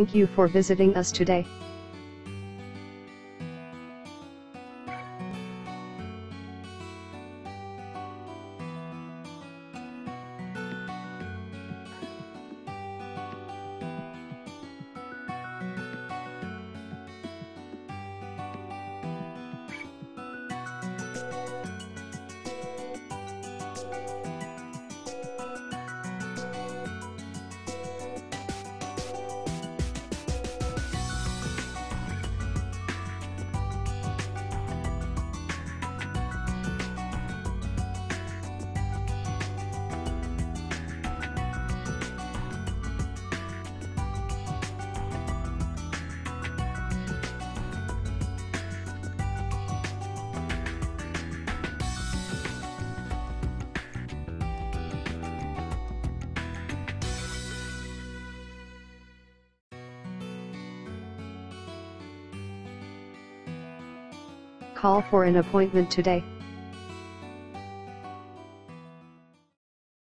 Thank you for visiting us today. Call for an appointment today.